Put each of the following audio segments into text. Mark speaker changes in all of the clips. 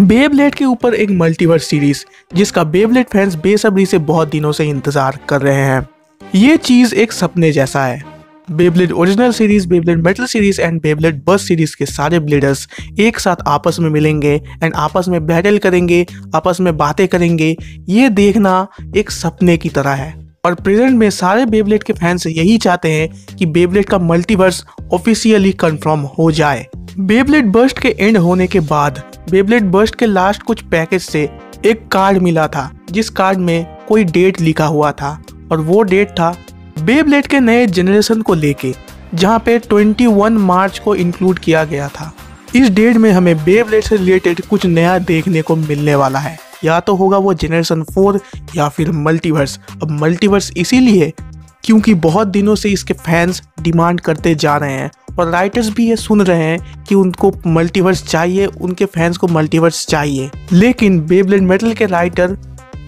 Speaker 1: बेबलेट के ऊपर एक मल्टीवर्स सीरीज़ जिसका बेबलेट फैंस बेसब्री से बहुत दिनों से इंतज़ार कर रहे हैं। ये चीज़ एक सपने जैसा है। Beyblade original series Beyblade metal series and Beyblade burst series के सारे ब्लेडर्स एक साथ आपस में मिलेंगे एंड आपस में बैटल करेंगे, आपस में बातें करेंगे। ये देखना एक सपने की तरह है। और प्रेजेंट में सारे बेबलेट के फैंस यही चाहते हैं कि बेबलेट का मल्टीवर्स ऑफिशियली कंफर्म हो जाए। बेबलेट बर्स्ट के एंड होने के बाद बेबलेट बर्स्ट के लास्ट कुछ पैकेज से एक कार्ड मिला था, जिस कार्ड में कोई डेट लिखा हुआ था, और वो डेट था बेबलेट के नए जनरेशन को लेके, जहाँ पे 21 मार्च को इंक्लूड किया गया था। इस डेट में हमें बेबलेट से रिलेटेड कुछ नया देखने को मिलने वाला है। या तो होगा वो जनरेशन फोर या फिर मल्टीवर्स अब मल्टीवर्स इसीलिए क्योंकि बहुत दिनों से इसके फैंस डिमांड करते जा रहे हैं। और राइटर्स भी ये सुन रहे हैं कि उनको मल्टीवर्स चाहिए, उनके फैंस को मल्टीवर्स चाहिए। लेकिन बेबलेट मेटल के राइटर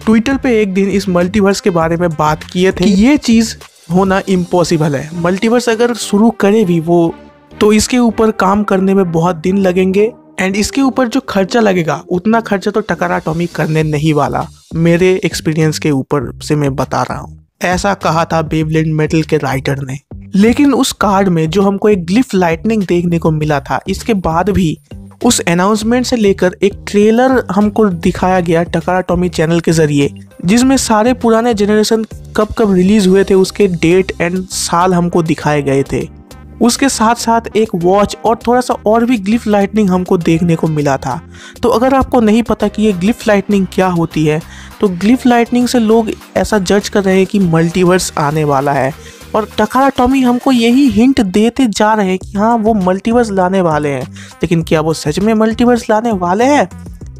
Speaker 1: ट्विटर पे एक दिन इस मल्टीवर्स के बारे में बात किए थे ये चीज़ होना इम्पॉसिबल है। मल्टीवर्स अगर शुरू करे भी वो तो इसके ऊपर काम करने में बहुत दिन लगेंगे एंड इसके ऊपर जो खर्चा लगेगा, उतना खर्चा तो टकरा टॉमी करने नहीं वाला। मेरे एक्सपीरियंस के ऊपर से मैं बता रहा हूँ। ऐसा कहा था बेबलेट मेटल के राइटर ने। लेकिन उस कार्ड में जो हमको एक ग्लिफ लाइटनिंग देखने को मिला था, इसके बाद भी उस अनाउंसमेंट से लेकर एक ट्रेलर हमको दिखाया गया टकारा टॉमी चैनल के ज़रिए, जिसमें सारे पुराने जनरेशन कब कब रिलीज़ हुए थे, उसके डेट एंड साल हमको दिखाए गए थे। उसके साथ साथ एक वॉच और थोड़ा सा और भी ग्लिफ लाइटनिंग हमको देखने को मिला था। तो अगर आपको नहीं पता कि ये ग्लिफ लाइटनिंग क्या होती है तो ग्लिफ लाइटनिंग से लोग ऐसा जज कर रहे हैं कि मल्टीवर्स आने वाला है। और टकारा टॉमी हमको यही हिंट देते जा रहे हैं कि हाँ वो मल्टीवर्स लाने वाले हैं। लेकिन क्या वो सच में मल्टीवर्स लाने वाले हैं?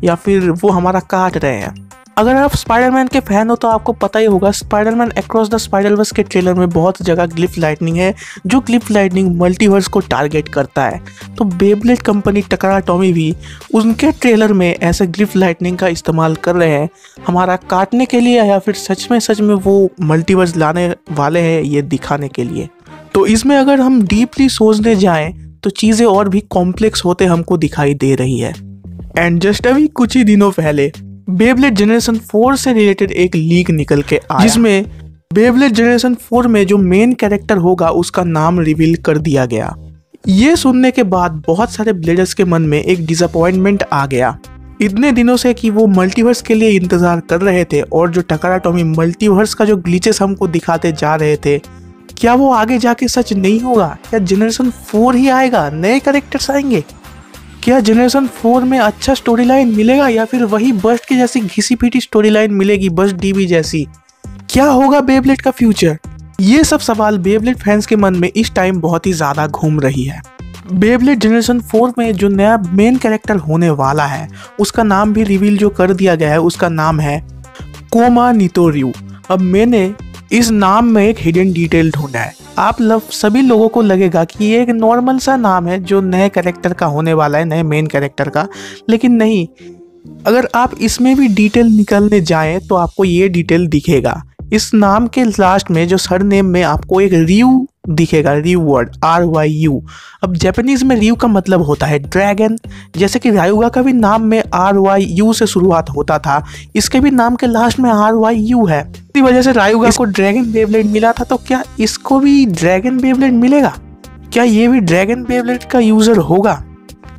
Speaker 1: या फिर वो हमारा काट रहे हैं? अगर आप स्पाइडरमैन के फ़ैन हो तो आपको पता ही होगा स्पाइडरमैन अक्रॉस द स्पाइडरवर्स के ट्रेलर में बहुत जगह ग्लिफ लाइटनिंग है, जो ग्लिफ लाइटनिंग मल्टीवर्स को टारगेट करता है। तो बेबलेट कंपनी टकरा टॉमी भी, उनके ट्रेलर में ऐसे ग्लिफ लाइटनिंग का इस्तेमाल कर रहे हैं। हमारा काटने के लिए या फिर सच में सच में वो मल्टीवर्स लाने वाले हैं ये दिखाने के लिए। तो इसमें अगर हम डीपली सोचने जाएँ तो चीज़ें और भी कॉम्प्लेक्स होते हमको दिखाई दे रही है। एंड जस्ट अभी कुछ ही दिनों पहले बेबलेट जनरेशन फोर से रिलेटेड एक लीक निकल के आया। जिसमें बेबलेट जनरेशन फोर में जो मेन कैरेक्टर होगा, उसका नाम रिवील कर दिया गया। ये सुनने के बाद बहुत सारे ब्लेडर्स के मन में एक डिसअपॉइंटमेंट आ गया। इतने दिनों से कि वो मल्टीवर्स के लिए इंतज़ार कर रहे थे और जो टकरा टॉमी मल्टीवर्स का जो ग्लीचेस हमको दिखाते जा रहे थे, क्या वो आगे जाके सच नहीं होगा? क्या जनरेशन फोर ही आएगा? नए कैरेक्टर्स आएँगे? क्या जनरेशन फोर में अच्छा स्टोरी लाइन मिलेगा या फिर वही बस्ट की जैसी घिसी पीटी स्टोरी लाइन मिलेगी बस्ट डीबी जैसी? क्या होगा बेबलेट का फ्यूचर ये सब सवाल बेबलेट फैंस के मन में इस टाइम बहुत ही ज़्यादा घूम रही है। बेबलेट जनरेशन फोर में जो नया मेन कैरेक्टर होने वाला है, उसका नाम भी रिवील जो कर दिया गया है, उसका नाम है कोमा नितोरियू। अब मैंने इस नाम में एक हिडन डिटेल ढूंढा है। आप लव सभी लोगों को लगेगा कि ये एक नॉर्मल सा नाम है जो नए कैरेक्टर का होने वाला है, नए मेन कैरेक्टर का। लेकिन नहीं, अगर आप इसमें भी डिटेल निकलने जाएँ तो आपको ये डिटेल दिखेगा। इस नाम के लास्ट में जो सर नेम में आपको एक रियू दिखेगा Ryu word R Y U अब जापानीज में रियू का मतलब होता है ड्रैगन जैसे कि रायुगा का भी नाम में आर वाई यू से शुरुआत होता था इसके भी नाम के लास्ट में आर वाई यू है। इसी वजह से रायुगा को ड्रैगन बेबलेट मिला था तो क्या इसको भी ड्रैगन बेबलेट मिलेगा? क्या ये भी ड्रैगन बेबलेट का यूज़र होगा?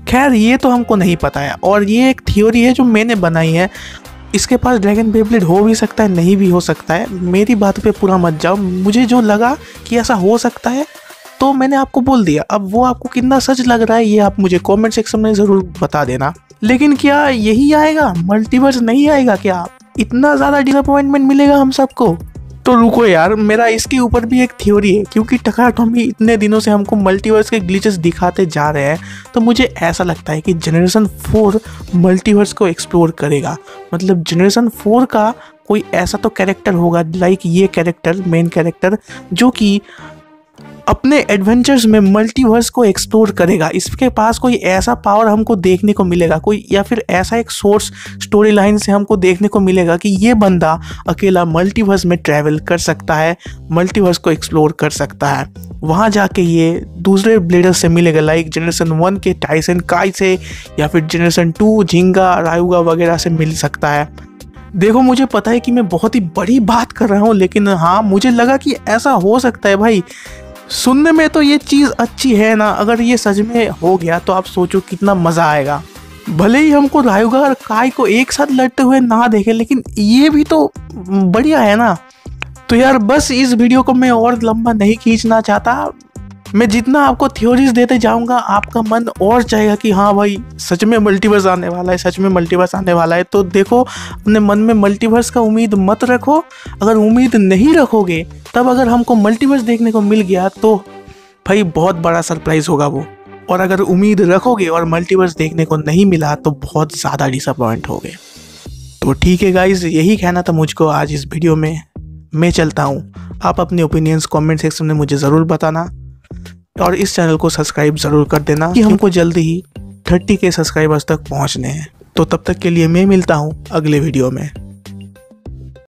Speaker 1: खैर ये तो हमको नहीं पता है। और ये एक थ्योरी है जो मैंने बनाई है। इसके पास ड्रैगन बेबलेट हो भी सकता है, नहीं भी हो सकता है। मेरी बात पे पूरा मत जाओ। मुझे जो लगा कि ऐसा हो सकता है तो मैंने आपको बोल दिया। अब वो आपको कितना सच लग रहा है, ये आप मुझे कमेंट सेक्शन में ज़रूर बता देना। लेकिन क्या यही आएगा? मल्टीवर्स नहीं आएगा क्या? इतना ज़्यादा डिसअपॉइंटमेंट मिलेगा हम सबको? तो रुको यार, मेरा इसके ऊपर भी एक थ्योरी है, क्योंकि टका टॉमी इतने दिनों से हमको मल्टीवर्स के ग्लिचेस दिखाते जा रहे हैं तो मुझे ऐसा लगता है कि जनरेशन फोर मल्टीवर्स को एक्सप्लोर करेगा। मतलब जनरेशन फोर का कोई ऐसा तो कैरेक्टर होगा लाइक ये कैरेक्टर मेन कैरेक्टर जो कि अपने एडवेंचर्स में मल्टीवर्स को एक्सप्लोर करेगा। इसके पास कोई ऐसा पावर हमको देखने को मिलेगा, कोई या फिर ऐसा एक सोर्स स्टोरी लाइन से हमको देखने को मिलेगा कि ये बंदा अकेला मल्टीवर्स में ट्रैवल कर सकता है मल्टीवर्स को एक्सप्लोर कर सकता है। वहाँ जाके ये दूसरे ब्लेडर से मिलेगा लाइक जनरेशन वन के टाइसन काई से या फिर जनरेशन टू झिंगा रायुगा वगैरह से मिल सकता है। देखो, मुझे पता है कि मैं बहुत ही बड़ी बात कर रहा हूँ, लेकिन हाँ मुझे लगा कि ऐसा हो सकता है भाई। सुनने में तो ये चीज़ अच्छी है ना, अगर ये सच में हो गया तो आप सोचो कितना मज़ा आएगा। भले ही हमको रायुगा और काय को एक साथ लड़ते हुए ना देखे, लेकिन ये भी तो बढ़िया है ना। तो यार बस इस वीडियो को मैं और लंबा नहीं खींचना चाहता। मैं जितना आपको थ्योरीज देते जाऊँगा, आपका मन और चाहेगा कि हाँ भाई, सच में मल्टीवर्स आने वाला है, सच में मल्टीवर्स आने वाला है। तो देखो, अपने मन में मल्टीवर्स का उम्मीद मत रखो। अगर उम्मीद नहीं रखोगे, तब अगर हमको मल्टीवर्स देखने को मिल गया तो भाई बहुत बड़ा सरप्राइज़ होगा वो। और अगर उम्मीद रखोगे और मल्टीवर्स देखने को नहीं मिला तो बहुत ज़्यादा डिसअपॉइंट हो गए तो ठीक है गाइज़ यही कहना था मुझको आज इस वीडियो में। मैं चलता हूँ। आप अपने ओपिनियंस कमेंट सेक्शन में मुझे ज़रूर बताना। और इस चैनल को सब्सक्राइब ज़रूर कर देना कि हमको जल्द ही थर्टी के सब्सक्राइबर्स तक पहुँचने हैं। तो तब तक के लिए मैं मिलता हूँ अगले वीडियो में।